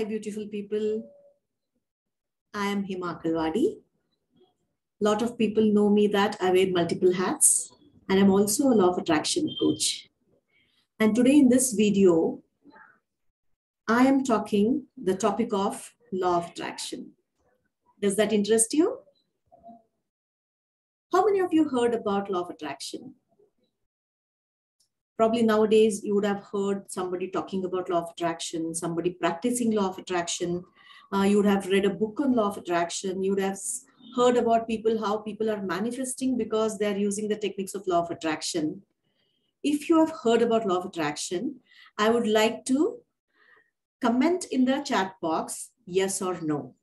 Hi, beautiful people. I am Hema Akalwadi. lot of people know me that I wear multiple hats and I'm also a law of attraction coach. And today in this video, I am talking the topic of law of attraction. Does that interest you? How many of you heard about law of attraction? Probably nowadays you would have heard somebody talking about law of attraction, somebody practicing law of attraction. Uh, you would have read a book on law of attraction. You would have heard about people, how people are manifesting because they're using the techniques of law of attraction. If you have heard about law of attraction, I would like to comment in the chat box, yes or no.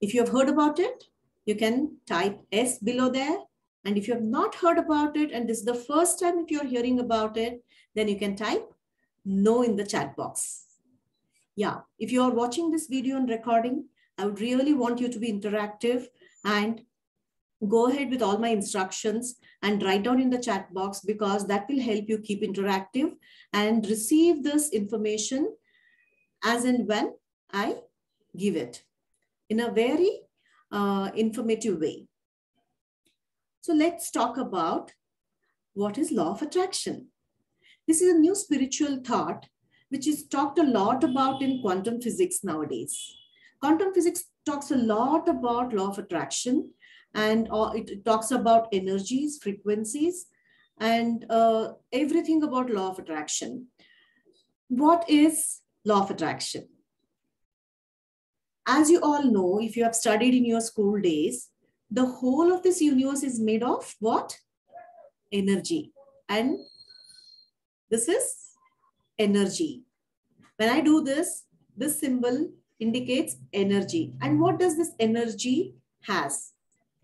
If you have heard about it, you can type S below there and if you have not heard about it, and this is the first time if you're hearing about it, then you can type no in the chat box. Yeah, if you are watching this video and recording, I would really want you to be interactive and go ahead with all my instructions and write down in the chat box because that will help you keep interactive and receive this information as and when I give it in a very uh, informative way. So let's talk about what is law of attraction. This is a new spiritual thought which is talked a lot about in quantum physics nowadays. Quantum physics talks a lot about law of attraction and uh, it talks about energies, frequencies, and uh, everything about law of attraction. What is law of attraction? As you all know, if you have studied in your school days, the whole of this universe is made of what? Energy. And this is energy. When I do this, this symbol indicates energy. And what does this energy has?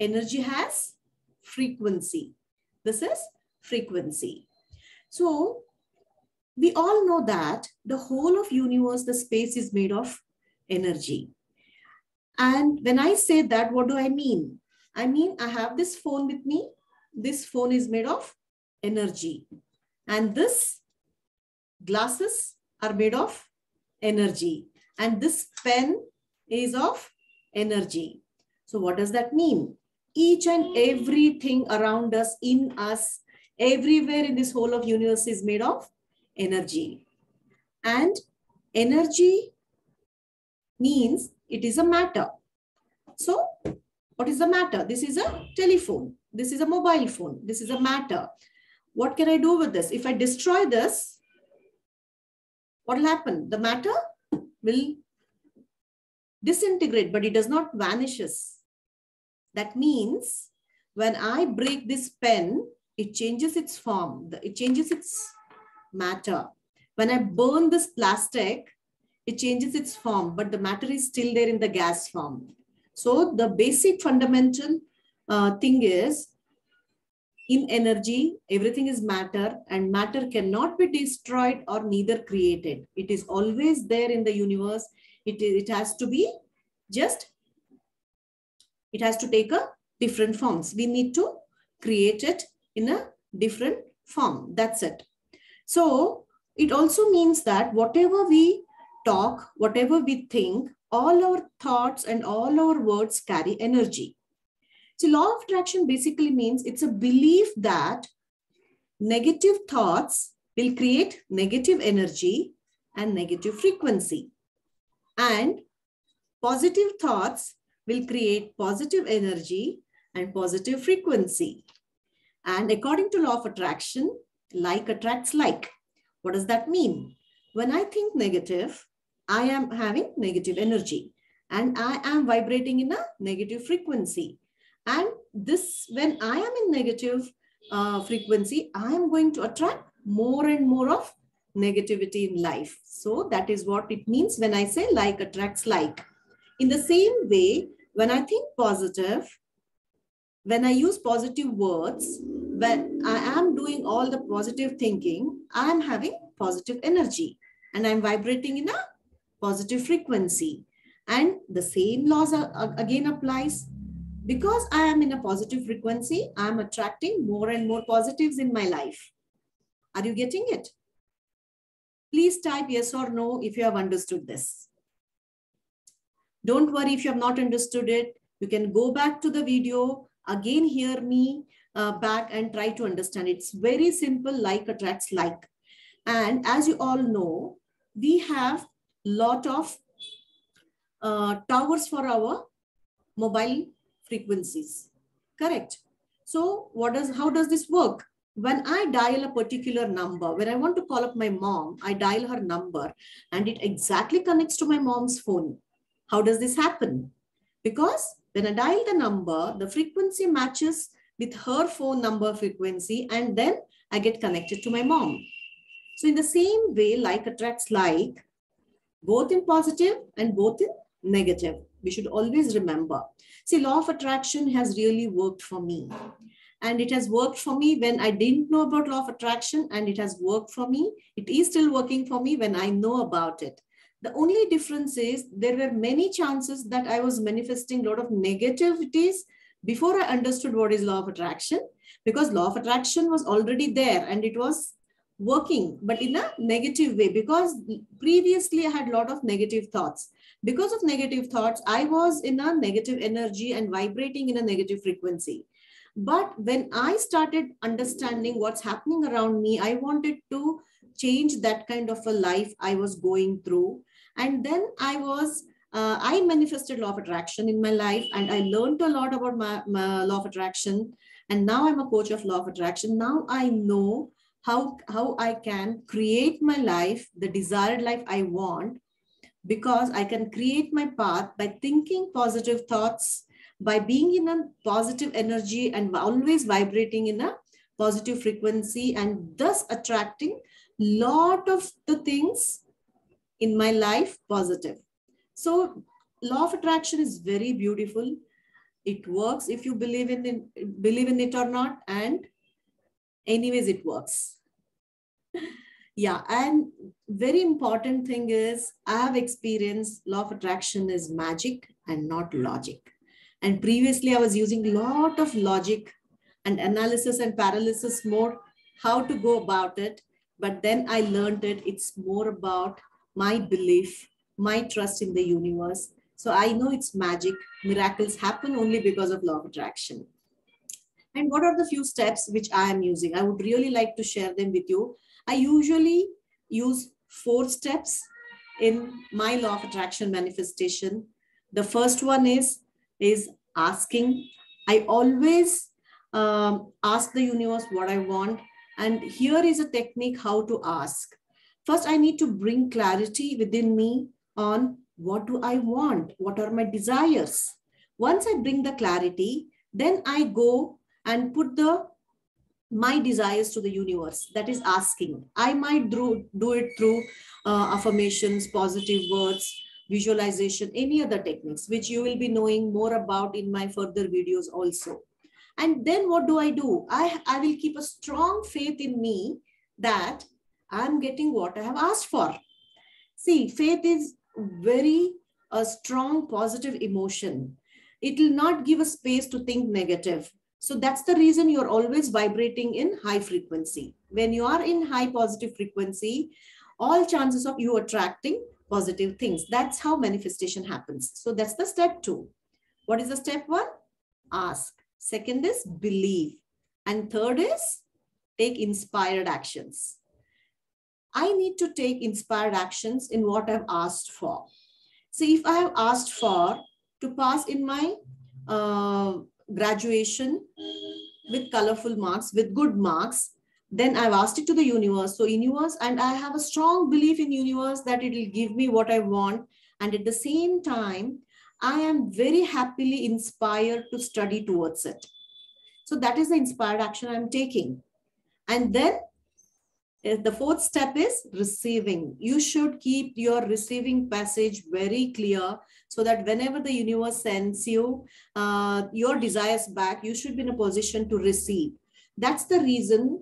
Energy has frequency. This is frequency. So we all know that the whole of universe, the space is made of energy. And when I say that, what do I mean? I mean, I have this phone with me. This phone is made of energy. And this glasses are made of energy. And this pen is of energy. So what does that mean? Each and everything around us, in us, everywhere in this whole of universe is made of energy. And energy means it is a matter. So what is the matter? This is a telephone. This is a mobile phone. This is a matter. What can I do with this? If I destroy this, what will happen? The matter will disintegrate, but it does not vanishes. That means when I break this pen, it changes its form. It changes its matter. When I burn this plastic, it changes its form, but the matter is still there in the gas form. So the basic fundamental uh, thing is in energy, everything is matter and matter cannot be destroyed or neither created. It is always there in the universe. It, it has to be just, it has to take a different forms. We need to create it in a different form. That's it. So it also means that whatever we talk, whatever we think, all our thoughts and all our words carry energy. So law of attraction basically means it's a belief that negative thoughts will create negative energy and negative frequency. And positive thoughts will create positive energy and positive frequency. And according to law of attraction, like attracts like. What does that mean? When I think negative, I am having negative energy and I am vibrating in a negative frequency. And this, when I am in negative uh, frequency, I am going to attract more and more of negativity in life. So that is what it means when I say like attracts like. In the same way, when I think positive, when I use positive words, when I am doing all the positive thinking, I am having positive energy and I'm vibrating in a positive frequency. And the same laws are, again applies. Because I am in a positive frequency, I am attracting more and more positives in my life. Are you getting it? Please type yes or no if you have understood this. Don't worry if you have not understood it. You can go back to the video, again hear me uh, back and try to understand. It's very simple, like attracts like. And as you all know, we have lot of uh, towers for our mobile frequencies, correct? So what does, how does this work? When I dial a particular number, when I want to call up my mom, I dial her number and it exactly connects to my mom's phone. How does this happen? Because when I dial the number, the frequency matches with her phone number frequency and then I get connected to my mom. So in the same way, like attracts like, both in positive and both in negative. We should always remember. See, law of attraction has really worked for me. And it has worked for me when I didn't know about law of attraction and it has worked for me. It is still working for me when I know about it. The only difference is there were many chances that I was manifesting a lot of negativities before I understood what is law of attraction because law of attraction was already there and it was working, but in a negative way because previously I had a lot of negative thoughts. Because of negative thoughts, I was in a negative energy and vibrating in a negative frequency. But when I started understanding what's happening around me, I wanted to change that kind of a life I was going through. And then I was, uh, I manifested law of attraction in my life and I learned a lot about my, my law of attraction. And now I'm a coach of law of attraction. Now I know how, how I can create my life, the desired life I want, because I can create my path by thinking positive thoughts, by being in a positive energy and always vibrating in a positive frequency and thus attracting lot of the things in my life positive. So law of attraction is very beautiful. It works if you believe in it, believe in it or not. And anyways, it works. yeah, and very important thing is I have experienced law of attraction is magic and not logic. And previously I was using a lot of logic and analysis and paralysis more how to go about it. But then I learned it. It's more about my belief, my trust in the universe. So I know it's magic. Miracles happen only because of law of attraction. And what are the few steps which I am using? I would really like to share them with you. I usually use four steps in my law of attraction manifestation. The first one is is asking. I always um, ask the universe what I want. And here is a technique how to ask. First, I need to bring clarity within me on what do I want? What are my desires? Once I bring the clarity, then I go and put the my desires to the universe that is asking i might do, do it through uh, affirmations positive words visualization, any other techniques, which you will be knowing more about in my further videos also. And then what do I do? I, I will keep a strong faith in me that I'm getting what I have asked for. See, faith is very a strong positive emotion. It will not give a space to think negative. So that's the reason you're always vibrating in high frequency. When you are in high positive frequency, all chances of you attracting positive things. That's how manifestation happens. So that's the step two. What is the step one? Ask. Second is believe. And third is take inspired actions. I need to take inspired actions in what I've asked for. So if I have asked for to pass in my uh, graduation with colorful marks, with good marks, then I've asked it to the universe. So universe, and I have a strong belief in universe that it will give me what I want. And at the same time, I am very happily inspired to study towards it. So that is the inspired action I'm taking. And then the fourth step is receiving. You should keep your receiving passage very clear so that whenever the universe sends you uh, your desires back, you should be in a position to receive. That's the reason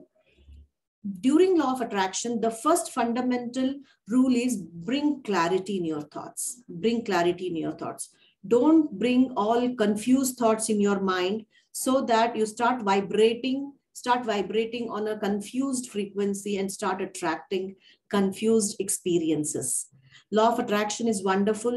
during law of attraction, the first fundamental rule is bring clarity in your thoughts. Bring clarity in your thoughts. Don't bring all confused thoughts in your mind so that you start vibrating, start vibrating on a confused frequency and start attracting confused experiences. Law of attraction is wonderful.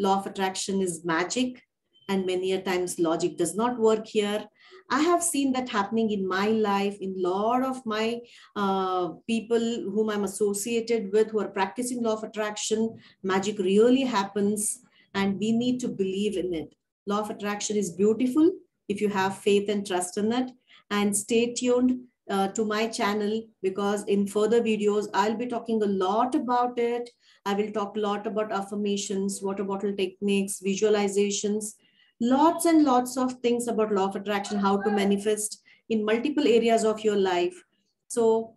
law of attraction is magic. And many a times logic does not work here. I have seen that happening in my life in a lot of my uh, people whom i'm associated with who are practicing law of attraction. Magic really happens and we need to believe in it. Law of attraction is beautiful if you have faith and trust in it and stay tuned uh, to my channel because in further videos i'll be talking a lot about it i will talk a lot about affirmations water bottle techniques visualizations lots and lots of things about law of attraction, how to manifest in multiple areas of your life. So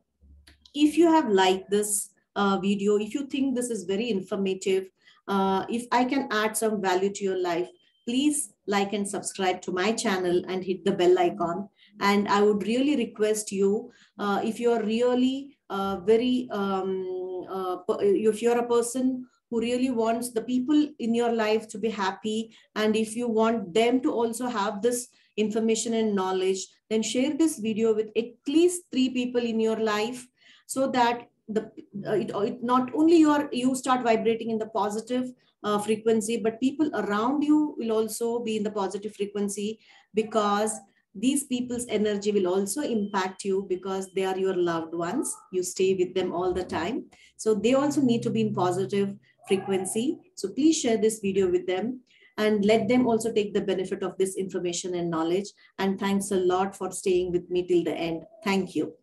if you have liked this uh, video, if you think this is very informative, uh, if I can add some value to your life, please like and subscribe to my channel and hit the bell icon. And I would really request you, uh, if you're really uh, very, um, uh, if you're a person who really wants the people in your life to be happy and if you want them to also have this information and knowledge then share this video with at least three people in your life so that the uh, it, it, not only your you start vibrating in the positive uh, frequency but people around you will also be in the positive frequency because these people's energy will also impact you because they are your loved ones you stay with them all the time so they also need to be in positive frequency. So please share this video with them and let them also take the benefit of this information and knowledge. And thanks a lot for staying with me till the end. Thank you.